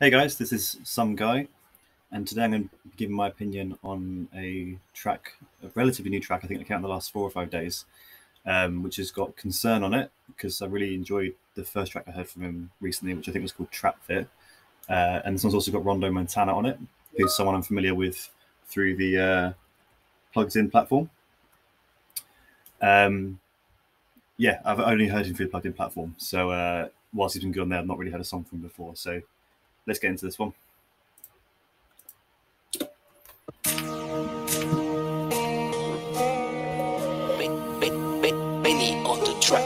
Hey guys, this is Some Guy, and today I'm going to be giving my opinion on a track, a relatively new track, I think came in the last four or five days, um, which has got concern on it because I really enjoyed the first track I heard from him recently, which I think was called Trap Fit. Uh, and this one's also got Rondo Montana on it, who's someone I'm familiar with through the uh, Plugs In platform. Um, yeah, I've only heard him through the Plugged In platform. So uh, whilst he's been good on there, I've not really heard a song from him before. So let's get into this one. Benny on the track.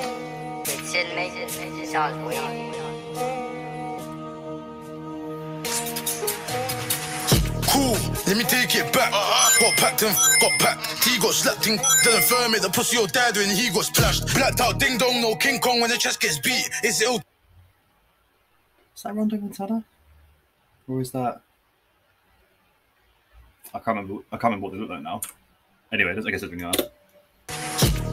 Cool, let me take it back. Uh-huh. Got packed and f- got packed. He got slapped in, then firm it. The pussy your dad when he got splashed. Blacked out, ding dong, no King Kong when the chest gets beat. It's ill. Is that Rondo Montana? Or is that? I can't remember. I can't remember what they look like now. Anyway, I guess it's been out.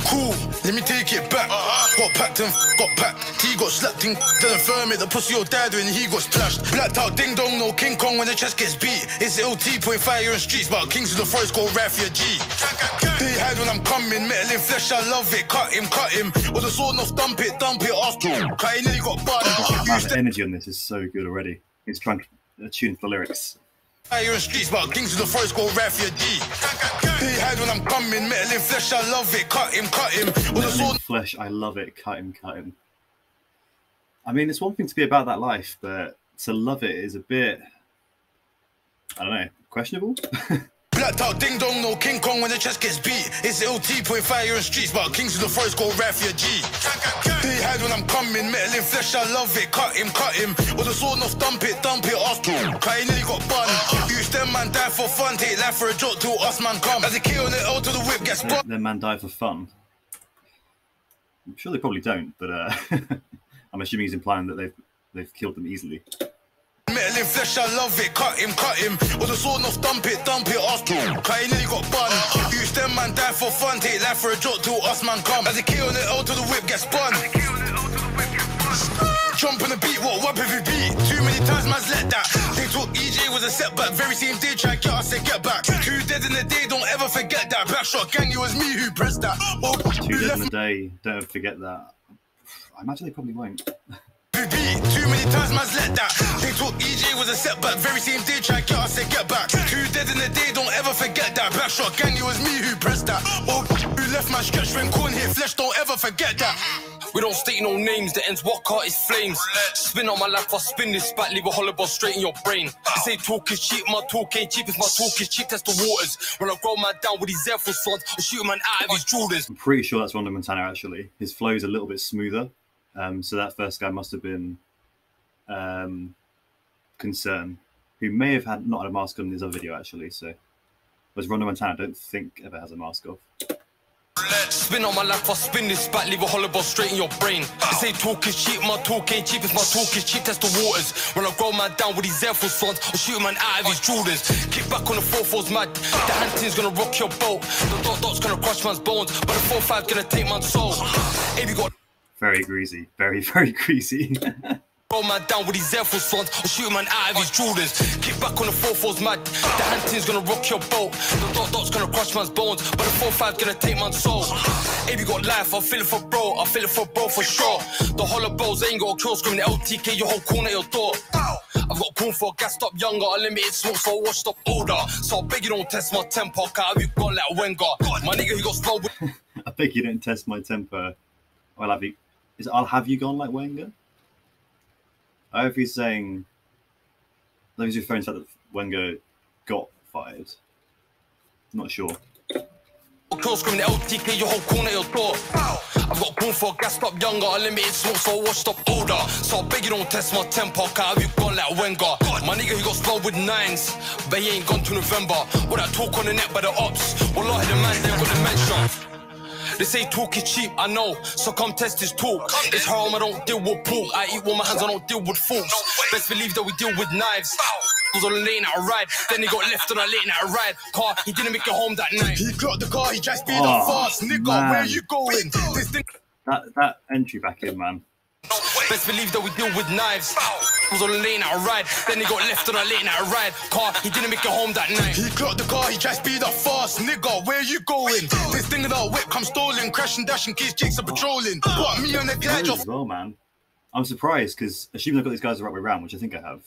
Cool, let me take it back. Uh-huh. Got packed and got packed. He got slapped in, then firm it. The pussy your dad when he got splashed. Blacked out, ding dong, no King Kong when the chest gets beat. It's LT, point fire in streets, but Kings of the Forest go right for your G. They hide when I'm coming, metal in flesh, I love it. Cut him, cut him. With the sword, off, dump it, dump it, after. Cut it, nearly got burned. Oh, the amount of energy on this is so good already. He's trying to tune for lyrics. Fire in streets, but Kings of the Forest go right for your D. They hide when I'm coming, metal in flesh, I love it. Cut him, cut him. With the Metal sword, in flesh, I love it. Cut him, cut him. I mean, it's one thing to be about that life, but to love it is a bit. I don't know, questionable. Blacked out, ding dong, no King Kong when the chest gets beat. It's LT, point fire in streets, but Kings of the Forest go right for your G. They hide when I'm coming, metal in flesh, I love it. Cut him, cut him. With the sword, off, dump it, dump it, after. Cut it, nearly got burned. Use them, man, die for fun. Take life for a joke till us, man, come. As a K on the L to the whip gets spun. their man die for fun. I'm sure they probably don't, but uh, I'm assuming he's implying that they've they've killed them easily. Metal in flesh, I love it. Cut him, cut him. With the sword, off, dump it, dump it, after. Cut it, nearly got burned. Use them, man, die for fun. Take life for a joke till us, man, come. As a on the L to the whip gets spun. Man's let that. They thought EJ was a setback. Very same day, try get us said get back. Two dead in the day, don't ever forget that. Backshot gang, it was me who pressed that. Oh, Two dead in a day. Don't ever forget that. I imagine they probably won't. Too many times man's let that. They thought EJ was a setback. Very same day, try get us said get back. Two dead in the day, don't ever forget that. Backshot gang, it was me who pressed that. Oh, you left my stretch when corn hit flesh, don't ever forget that. We don't state no names, the ends what car is flames. Spin on my life, I spin this back, leave a hollow ball straight in your brain. They say talk is cheap, my talk ain't cheap. If my talk is cheap, test the waters. When I grow man down with these Air Force ones, I shoot a man out of his Jordans. I'm pretty sure that's Rondo Montana. Actually, his flow is a little bit smoother. Um, so that first guy must have been um, concern, who may have had not had a mask on in his other video actually. So, whereas Rondo Montana, I don't think ever has a mask off. Spin on my life, I spin this back, leave a hollow ball straight in your brain. They say talk is cheap, my talk ain't cheap. If my talk is cheap, test the waters. When I grow man down with these Air Force ones, I shoot a man out of his Jordans. Kick back on the 4 4's mad. The team's gonna rock your boat. The dot dot's gonna crush man's bones, but the 4 5's gonna take man's soul. AB got Very greasy, very very greasy. Roll man down with these Air Force ones, or shoot man out of his Jordans. Kick back on the 4 4's mad. The team's gonna rock your boat. The dot dot's gonna crush man's bones, but the 4 5's gonna take man's soul. AB got life, I feel it for bro, I feel it for bro for sure. The hollow bros ain't got a kill screaming LTK, your whole corner, your door. I've got corn for a gassed up younger, unlimited smoke for a washed up older. So I beg you don't test my temper, cause I be gone like Wenger. My nigga, he got slow I beg you don't test my temper. I'll have you. Is I'll have you gone like Wenger? I hope he's saying. I think he's referring to that Wenger got fired. not sure. Kill screaming LTK, your whole corner, your door. I've got corn for gassed up younger, unlimited smoke, so I washed up older. So I beg you don't test my temper, cause I be gone like Wenger. My nigga, he got slow with nines, but he ain't gone to November. All that talk on the net by the ops, well, I the man, they got the. They say talk is cheap, I know, so come test this talk. It's home, I don't deal with pork. I eat with my hands, I don't deal with forks. Best believe that we deal with knives. Was on a lane at a ride, then he got left on a at a ride. Car, he didn't make it home that night. He clocked the car, he just speed Oh, up fast. Nigga, man. where you going? This thing That that entry back in, man. Best believe that we deal with knives. Was on a late night ride, then he got left on a late night ride. Car, he didn't make it home that night. He clocked the car, he tried speed up fast. Nigga, where you going? This thing in our whip come stolen, crashing, dashing, keys, jigs are patrolling. Got me on the glide, As well, man. I'm surprised because assuming I've got these guys the right way around, which I think I have,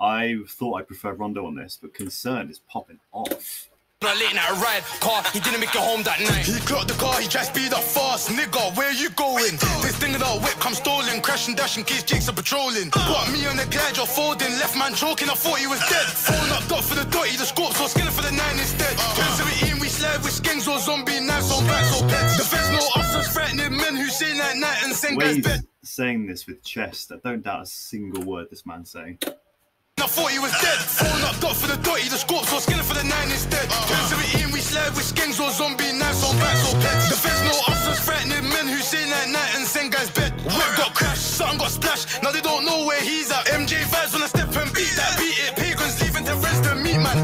I thought I'd prefer Rondo on this, but Concern is popping off. On a late night ride. Car, he didn't make it home that night. He clocked the car, he tried speed up fast. Nigga, where you going? This thing in our whip come stolen, crashing, dashing, keys, jigs are patrolling. Got me on the glide, you're folding, left man choking, I thought he was dead. Phone up, dot for the dotty, the scorp, so skinning for the nine instead. Turn 17, we slide with skins or zombie knives on backs or pets. The feds know us as threatening men who say night night and send guys bed. saying this with chest. I don't doubt a single word this man's saying. I thought he was dead. Phone up, dot for the dotty, the scorp, so skinning for the nine instead. Turn 17, we slide with skins or zombie knives on backs or pets. The feds know us as threatening men who say night night and send guys bed. Whip got crashed, something got splashed. Now they don't know where he's at. MJ vibes when I step and beat that. Beat it, pagans leaving the rest of me, man.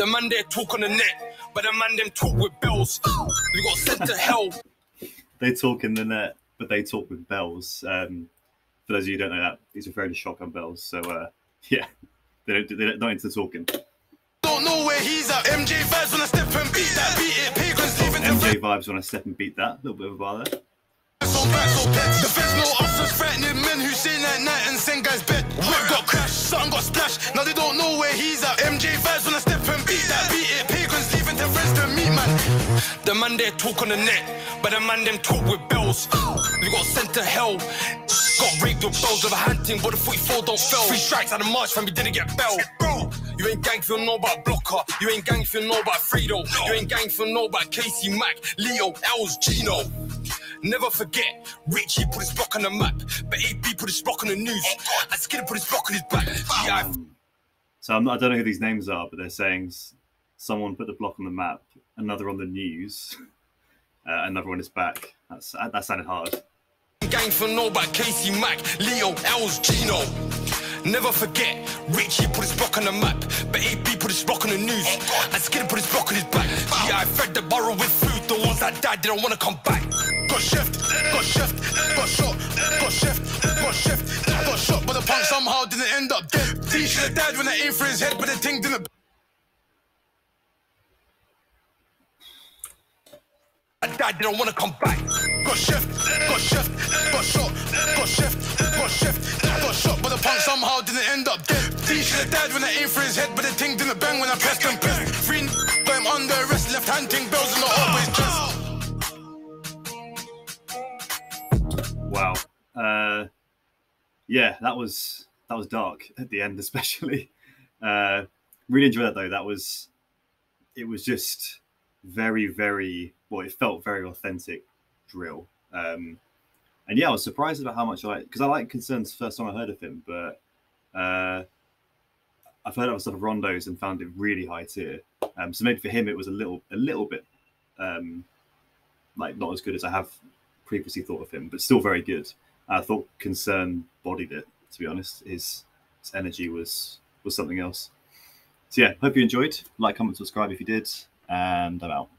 The man there talk on the net, but the man them talk with bells. We got sent to hell. They talk in the net, but they talk with bells. Um, for those of you who don't know that, he's referring to shotgun bells. So uh, yeah, they don't. They're not into talking. Don't know where he's at. MJ vibes when I step and beat that. Beat it, pagans leaving the MJ vibes when I step and beat that. A little bit of a bar there. on backs or pets. The feds know us as threatening men who say night night and send guys bed. Whip got crashed, something got splashed. Now they don't know where he's at. MJ vibes when I step and beat that. Beat it, man. The man there talk on the net, but the man them talk with bells. We got sent to hell. Got raped with bells of a hunting, but the 44 don't fail. Three strikes out of March, fam, we didn't get bell. You ain't gang if you know about Blocker. You ain't gang if you know about Fredo. You ain't gang if you know about Casey Mack, Leo, Els, Gino. Never forget, Richie put his block on the map, but AB put his block on the news. And Skinner put his block on his back. So I'm not, I don't know who these names are, but they're saying someone put the block on the map, another on the news, uh, another one is back. That's that sounded hard. Gang for know about Casey Mack, Leo, Gino. Never forget, Richie put his block on the map, but put his block on the news. And put his block on his back. Yeah, I fed the borough with food, the ones that died wanna come back. Got shift, got shift, got shot, got shift, got shift, got shot, but the punk somehow didn't end up dead. He should have died when aimed for his head, but the thing didn't. Died didn't wanna come back. Got shift, got shift, got shot, got shift, got shift, got shot, but the punk somehow didn't end up dead. He should have died when I aimed for his head, but the thing didn't bang when I pressed and pressed. Three got him under arrest, left hand ting bells in the always chest. Wow. Uh, yeah, that was that was dark at the end, especially. Uh, really enjoyed that though. That was it was just very, very well. It felt very authentic drill. Um, and yeah, I was surprised about how much I like because I like Concern's first time I heard of him, but uh, I've heard other stuff of Rondo's and found it really high tier. Um, so maybe for him it was a little a little bit um, like not as good as I have previously thought of him, but still very good. I thought Concern bodied it. To be honest, his, his energy was was something else. So yeah, hope you enjoyed. Like, comment, subscribe if you did, and I'm out.